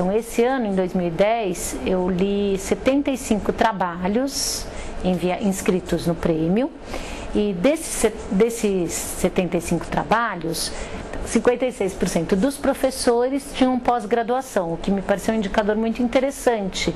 Então, esse ano, em 2010, eu li 75 trabalhos inscritos no prêmio. E desses, desses 75 trabalhos, 56% dos professores tinham pós-graduação, o que me pareceu um indicador muito interessante,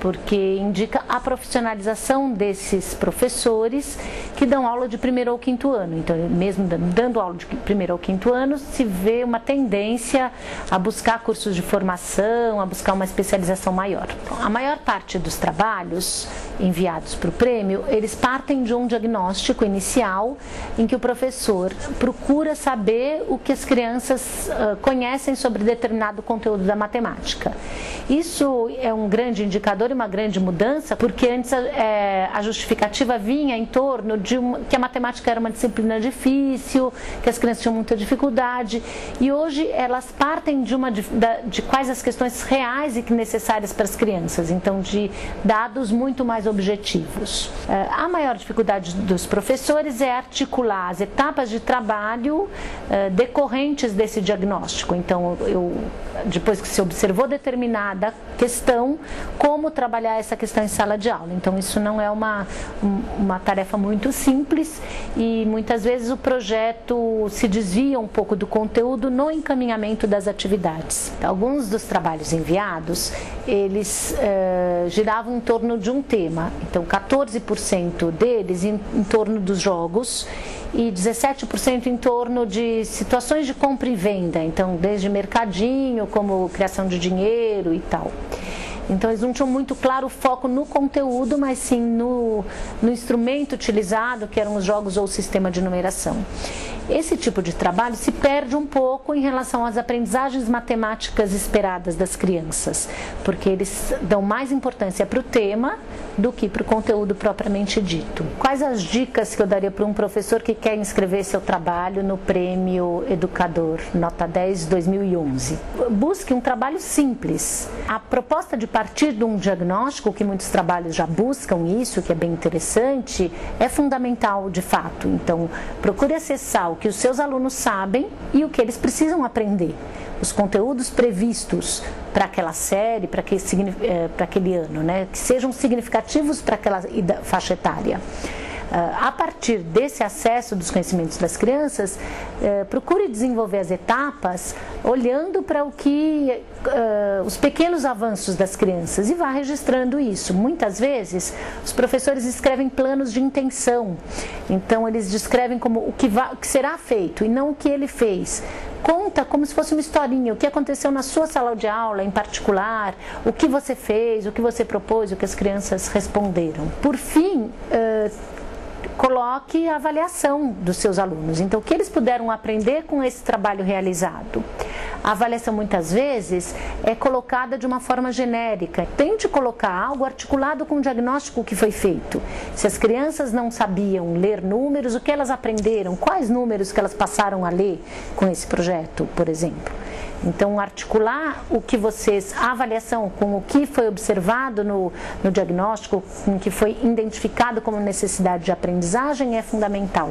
porque indica a profissionalização desses professores que dão aula de primeiro ou quinto ano. Então, mesmo dando aula de primeiro ou quinto ano, se vê uma tendência a buscar cursos de formação, a buscar uma especialização maior. A maior parte dos trabalhos enviados para o prêmio, eles partem de um diagnóstico inicial em que o professor procura saber o que as crianças uh, conhecem sobre determinado conteúdo da matemática. Isso é um grande indicador e uma grande mudança, porque antes é, a justificativa vinha em torno de uma, que a matemática era uma disciplina difícil, que as crianças tinham muita dificuldade, e hoje elas partem de, uma, de, de quais as questões reais e necessárias para as crianças, então de dados muito mais objetivos. É, a maior dificuldade dos professores é articular as etapas de trabalho é, decorrentes desse diagnóstico. Então, eu, depois que se observou determinada questão, como trabalhar essa questão em sala de aula. Então, isso não é uma, uma tarefa muito simples e muitas vezes o projeto se desvia um pouco do conteúdo no encaminhamento das atividades. Alguns dos trabalhos enviados, eles eh, giravam em torno de um tema. Então, 14% deles em, em torno dos jogos e 17% em torno de situações de compra e venda, então desde mercadinho, como criação de dinheiro e tal. Então eles não tinham muito claro o foco no conteúdo, mas sim no, no instrumento utilizado, que eram os jogos ou o sistema de numeração. Esse tipo de trabalho se perde um pouco em relação às aprendizagens matemáticas esperadas das crianças, porque eles dão mais importância para o tema do que para o conteúdo propriamente dito. Quais as dicas que eu daria para um professor que quer inscrever seu trabalho no Prêmio Educador Nota 10 2011? Busque um trabalho simples. A proposta de partir de um diagnóstico, que muitos trabalhos já buscam isso, que é bem interessante, é fundamental de fato. Então, procure acessar o que os seus alunos sabem e o que eles precisam aprender. Os conteúdos previstos para aquela série, para aquele, eh, aquele ano, né? que sejam significativos para aquela faixa etária. Ah, a partir desse acesso dos conhecimentos das crianças, eh, procure desenvolver as etapas olhando para o que uh, os pequenos avanços das crianças e vá registrando isso. Muitas vezes os professores escrevem planos de intenção, então eles descrevem como o que, vai, o que será feito e não o que ele fez conta como se fosse uma historinha, o que aconteceu na sua sala de aula em particular, o que você fez, o que você propôs, o que as crianças responderam. Por fim, uh, coloque a avaliação dos seus alunos. Então, o que eles puderam aprender com esse trabalho realizado? A avaliação muitas vezes é colocada de uma forma genérica. Tente colocar algo articulado com o diagnóstico que foi feito. Se as crianças não sabiam ler números, o que elas aprenderam? Quais números que elas passaram a ler com esse projeto, por exemplo? Então, articular o que vocês, a avaliação com o que foi observado no, no diagnóstico, com o que foi identificado como necessidade de aprendizagem é fundamental.